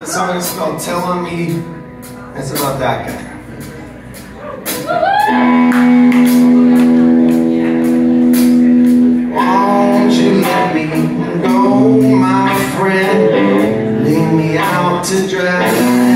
The song is called Tell on Me. It's about that guy. Won't you let me go, my friend? Leave me out to dry.